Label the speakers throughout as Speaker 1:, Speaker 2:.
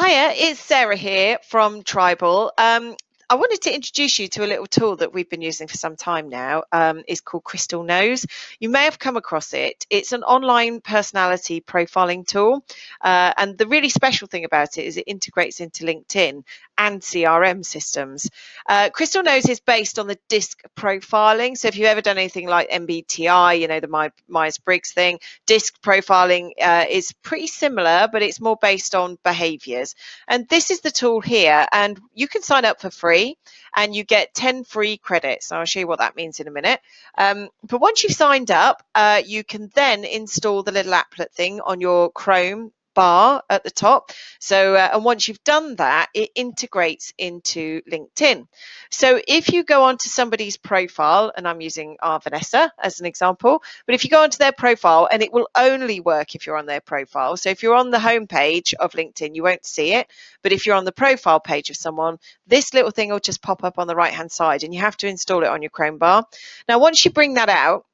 Speaker 1: Hiya, it's Sarah here from Tribal. Um, I wanted to introduce you to a little tool that we've been using for some time now. Um, it's called Crystal Knows. You may have come across it. It's an online personality profiling tool. Uh, and the really special thing about it is it integrates into LinkedIn and CRM systems. Uh, Crystal Knows is based on the DISC profiling. So if you've ever done anything like MBTI, you know, the Myers Briggs thing, DISC profiling uh, is pretty similar, but it's more based on behaviors. And this is the tool here. And you can sign up for free free and you get 10 free credits. I'll show you what that means in a minute. Um, but once you've signed up, uh, you can then install the little applet thing on your Chrome bar at the top. So, uh, and once you've done that, it integrates into LinkedIn. So if you go onto somebody's profile, and I'm using our Vanessa as an example, but if you go onto their profile, and it will only work if you're on their profile. So if you're on the home page of LinkedIn, you won't see it. But if you're on the profile page of someone, this little thing will just pop up on the right hand side and you have to install it on your Chrome bar. Now, once you bring that out,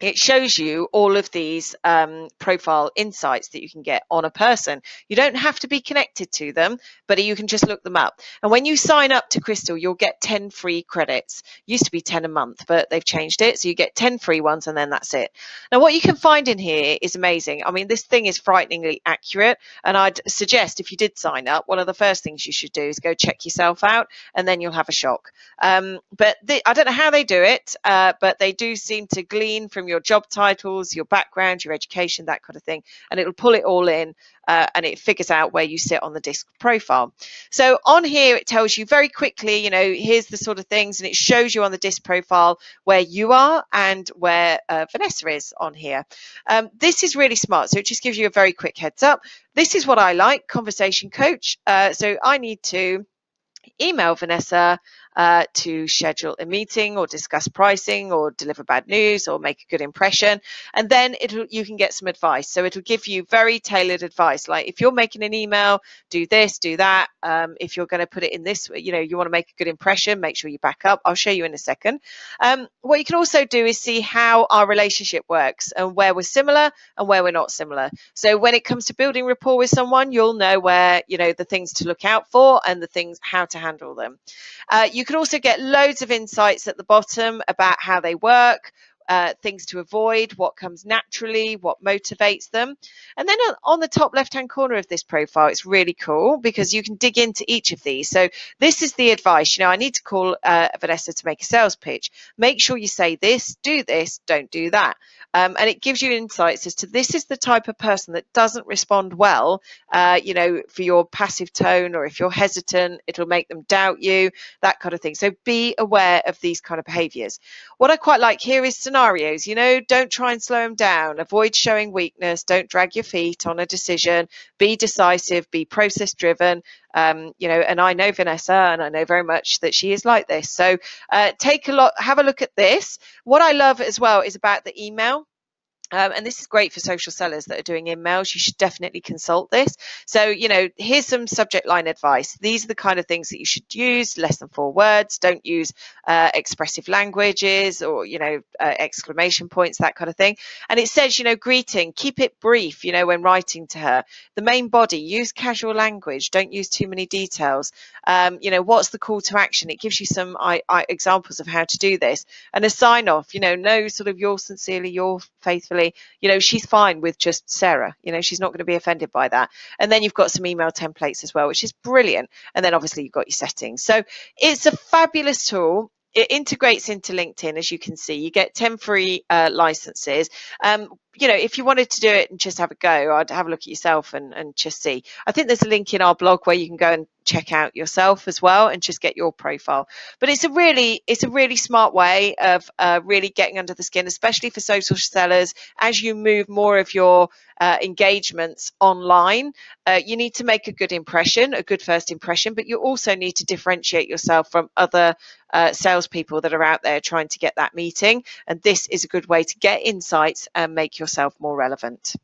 Speaker 1: it shows you all of these um, profile insights that you can get on a person. You don't have to be connected to them, but you can just look them up. And when you sign up to Crystal, you'll get 10 free credits. Used to be 10 a month, but they've changed it. So you get 10 free ones and then that's it. Now, what you can find in here is amazing. I mean, this thing is frighteningly accurate. And I'd suggest if you did sign up, one of the first things you should do is go check yourself out and then you'll have a shock. Um, but I don't know how they do it, uh, but they do seem to glean from your job titles, your background, your education, that kind of thing, and it'll pull it all in uh, and it figures out where you sit on the disc profile. So on here, it tells you very quickly, you know, here's the sort of things, and it shows you on the disc profile where you are and where uh, Vanessa is on here. Um, this is really smart, so it just gives you a very quick heads up. This is what I like, conversation coach. Uh, so I need to email Vanessa uh, to schedule a meeting or discuss pricing or deliver bad news or make a good impression. And then it'll, you can get some advice. So it'll give you very tailored advice. Like if you're making an email, do this, do that. Um, if you're going to put it in this, you know, you want to make a good impression, make sure you back up. I'll show you in a second. Um, what you can also do is see how our relationship works and where we're similar and where we're not similar. So when it comes to building rapport with someone, you'll know where, you know, the things to look out for and the things, how to handle them. Uh, you can also get loads of insights at the bottom about how they work, uh, things to avoid, what comes naturally, what motivates them. And then on the top left hand corner of this profile, it's really cool because you can dig into each of these. So this is the advice. You know, I need to call uh, Vanessa to make a sales pitch. Make sure you say this, do this, don't do that. Um, and it gives you insights as to this is the type of person that doesn't respond well, uh, you know, for your passive tone or if you're hesitant, it'll make them doubt you, that kind of thing. So be aware of these kind of behaviors. What I quite like here is scenario scenarios. You know, don't try and slow them down. Avoid showing weakness. Don't drag your feet on a decision. Be decisive. Be process driven. Um, you know, and I know Vanessa, and I know very much that she is like this. So uh, take a lot, have a look at this. What I love as well is about the email. Um, and this is great for social sellers that are doing emails. You should definitely consult this. So, you know, here's some subject line advice. These are the kind of things that you should use, less than four words. Don't use uh, expressive languages or, you know, uh, exclamation points, that kind of thing. And it says, you know, greeting, keep it brief, you know, when writing to her. The main body, use casual language. Don't use too many details. Um, you know, what's the call to action? It gives you some I, I, examples of how to do this. And a sign off, you know, no sort of yours sincerely, your faithfully you know, she's fine with just Sarah. You know, she's not going to be offended by that. And then you've got some email templates as well, which is brilliant. And then obviously you've got your settings. So it's a fabulous tool it integrates into LinkedIn, as you can see. You get 10 free uh, licenses. Um, you know, if you wanted to do it and just have a go, I'd have a look at yourself and, and just see. I think there's a link in our blog where you can go and check out yourself as well and just get your profile. But it's a really, it's a really smart way of uh, really getting under the skin, especially for social sellers. As you move more of your uh, engagements online, uh, you need to make a good impression, a good first impression, but you also need to differentiate yourself from other uh, salespeople that are out there trying to get that meeting. And this is a good way to get insights and make yourself more relevant.